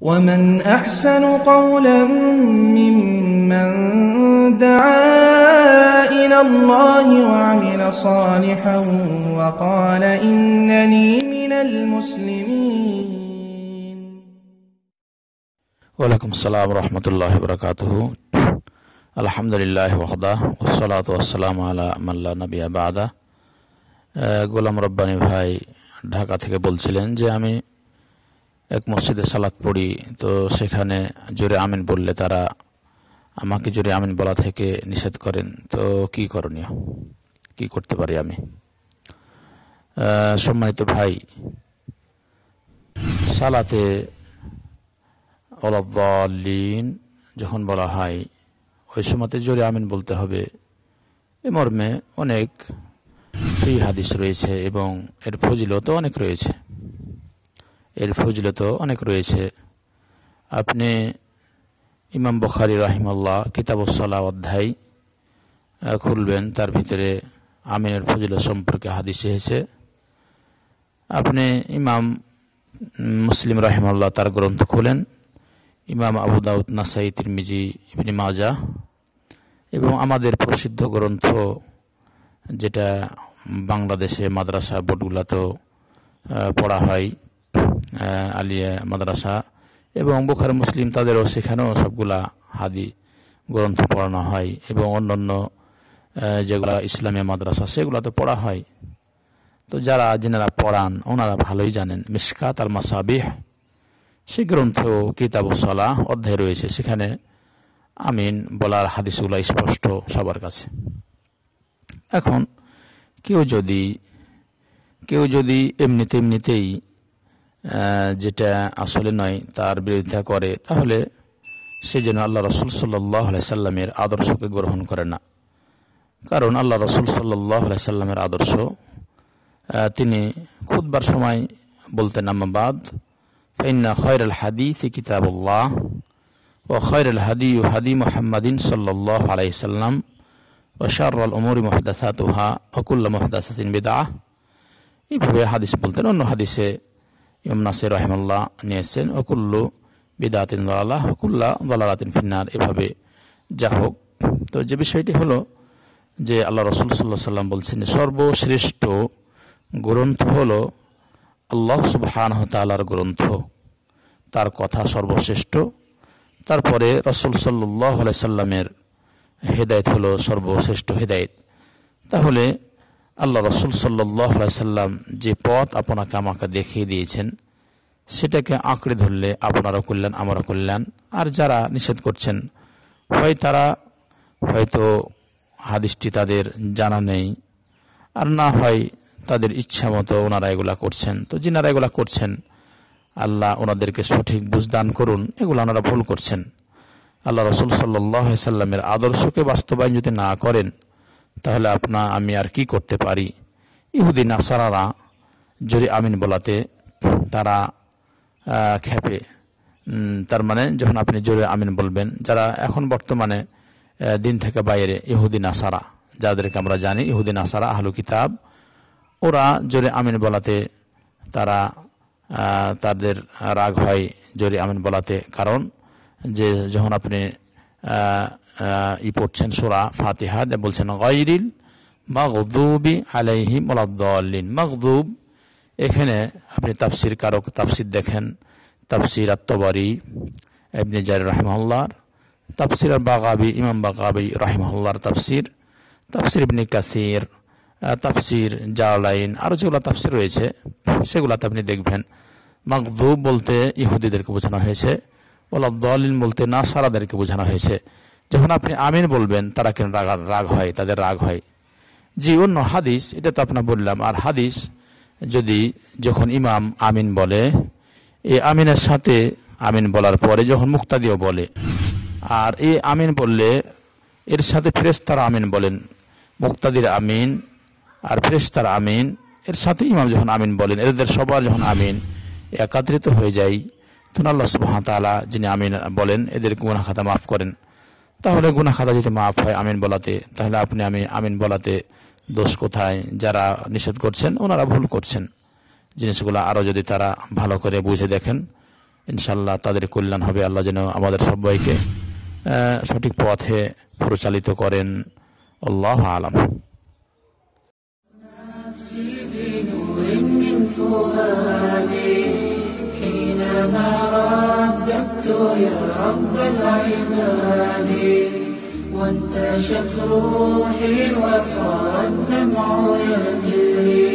ومن أحسن قولا ممن دعا إلى الله وعمل صالحا وقال إنني من المسلمين ওয়ালাইকুম আসসালাম রহমতুল্লাহ বরকাতহ আলহামদুলিল্লাহ ওহদা ওসলাত ওসালাম আলা মাল্লা নবী আবাদা আহ, গোলাম রব্বানি ভাই ঢাকা থেকে বলছিলেন যে আমি এক মসজিদে সালাত পড়ি, তো সেখানে জোরে আমিন বললে তারা আমাকে জোরে আমিন বলা থেকে নিষেধ করেন। তো কি করণীয়? কি করতে পারি আমি? সম্মানিত ভাই, সালাতে অলাদ্দালিন যখন বলা হয়, ওই সময়তে জোরে আমিন বলতে হবে। এ মর্মে অনেক সেই হাদিস রয়েছে এবং এর ফজিলত অনেক রয়েছে। এর ফজিলত অনেক রয়েছে। আপনি ইমাম বখারি রাহিমাল্লাহ কিতাবুসলা অধ্যায় খুলবেন, তার ভিতরে আমিনের ফজিলত সম্পর্কে হাদিস এসেছে। আপনি ইমাম মুসলিম রাহিমাল্লাহ তার গ্রন্থ খুলেন, ইমাম আবু দাউদ, নাসাই, তিরমিজি, ইবনি মাজা এবং আমাদের প্রসিদ্ধ গ্রন্থ যেটা বাংলাদেশে মাদ্রাসা বোর্ডগুলোতেও পড়া হয়। আলিয়া মাদ্রাসা এবং বুখার, মুসলিম তাদেরও সেখানেও সবগুলা হাদি গ্রন্থ পড়ানো হয় এবং অন্যান্য যেগুলা ইসলামী মাদ্রাসা সেগুলো তো পড়া হয়। তো যারা যেনারা পড়ান, ওনারা ভালোই জানেন। মিসকাত আল মাসাবিহ, সে গ্রন্থ কিতাব সলা অধ্যায় রয়েছে। সেখানে আমিন বলার হাদিসগুলো স্পষ্ট সবার কাছে। এখন কেউ যদি কেউ যদি এমনিতে এমনিতেই যেটা আসলে নয়, তার বিরোধিতা করে, তাহলে সে যেন আল্লাহ রসুল সাল্লাহ সাল্লামের আদর্শকে গ্রহণ করে না। কারণ আল্লাহ রসুল সাল্লাহ সাল্লামের আদর্শ তিনি খুদবার সময় বলতেন আমাবাদ ফাইন্না খয়র আল হাদিস কিতাবুল্লাহ ও খয়র আল হাদি ও হাদি মোহাম্মদিন সাল্লাহ আলাইসাল্লাম ও শারুল ওমরি মহদাসাত তুহা অকুল্লা মহদাসাতিন বেদাহ এইভাবে হাদিস বলতেন। অন্য হাদিসে ইমাম নাসির রহমাল্লাহ নিয়েছেন ওকুল্লু বিদাতিন দলাল্লাহ ওকুল্লা দলালাতিন ফিন্নার। এভাবে যা হোক। তো যে বিষয়টি হলো যে আল্লাহ রসুল সাল্লাহ সাল্লাম বলছেন সর্বশ্রেষ্ঠ গ্রন্থ হলো আল্লাহ সুবহান তালার গ্রন্থ। তার কথা সর্বশ্রেষ্ঠ। তারপরে রসুল সাল্লাহ সাল্লামের হেদায়ত হলো সর্বশ্রেষ্ঠ হেদায়ত। তাহলে আল্লাহ রসুল সাল্লাম যে পথ আপনাকে আমাকে দেখিয়ে দিয়েছেন, সেটাকে আঁকড়ে ধরলে আপনারও কল্যাণ, আমারও কল্যাণ। আর যারা নিষেধ করছেন, হয় তারা হয়তো হাদিসটি তাদের জানা নেই, আর না হয় তাদের ইচ্ছা মতো ওনারা এগুলা করছেন। তো যিনারা এগুলা করছেন, আল্লাহ ওনাদেরকে সঠিক বুঝদান করুন, এগুলো ওনারা ভুল করছেন। আল্লাহ রসুল সাল্লাহ সাল্লামের আদর্শকে বাস্তবায়ন যদি না করেন তাহলে আপনা আমি আর কি করতে পারি? ইহুদি নাসারারা যদি আমিন বলাতে তারা খেপে। তার মানে যখন আপনি জোরে আমিন বলবেন, যারা এখন বর্তমানে দিন থেকে বাইরে ইহুদি নাসারা, যাদেরকে আমরা জানি, ইহুদি নাসারা, আহলু কিতাব, ওরা জোরে আমিন বলাতে তারা তাদের রাগ হয় জোরে আমিন বলাতে। কারণ যে যখন আপনি ই পড়ছেন সোরা ফাতিহা বলছেন গৈরিল মাগদুবি আলাইহি মোলাদ্দিন মাগদুব, এখানে আপনি তাফসির কারক, তাফসির দেখেন, তাফসির আত্মবারি এবনে জারি রহমল্লার তাফসির বাগাবি ইমাম বাগাবি রহমল্লার তাফসির তাফসির ইবনে কাসির তাফসির জালাইন আরও যেগুলো তাফসির রয়েছে, সেগুলোতে আপনি দেখবেন। মাকদুব বলতে ইহুদিদেরকে বোঝানো হয়েছে ওলা দলিন বলতে না সারাদেরকে বোঝানো হয়েছে। যখন আপনি আমিন বলবেন, তারা কেন রাগ রাগ হয়, তাদের রাগ হয়। জি, অন্য হাদিস, এটা তো আপনার বললাম। আর হাদিস, যদি যখন ইমাম আমিন বলে, এ আমিনের সাথে আমিন বলার পরে যখন মুক্তাদিও বলে, আর এ আমিন বললে, এর সাথে ফেরেস্তার আমিন বলেন, মুক্তাদির আমিন, আর ফেরেস্তার আমিন, এর সাথে ইমাম যখন আমিন বলেন, এদের সবার যখন আমিন, একাত্রিত হয়ে যায় তখন আল্লাহ সুবাহ তালা যিনি আমিন বলেন এদের গুনা খাতা মাফ করেন তাহলে গুনা খাতা যদি মাফ হয় আমিন বলাতে তাহলে আপনি আমি আমিন বলাতে দোষ কোথায় যারা নিষেধ করছেন ওনারা ভুল করছেন জিনিসগুলো আরও যদি তারা ভালো করে বুঝে দেখেন ইনশাল্লাহ তাদের কল্যাণ হবে আল্লাহ যেন আমাদের সবাইকে আহ, সঠিক পথে পরিচালিত করেন আল্লাহ আলাম من فؤادي حينما رددت يا رب العباد وانتشت روحي وصار الدمع يجري.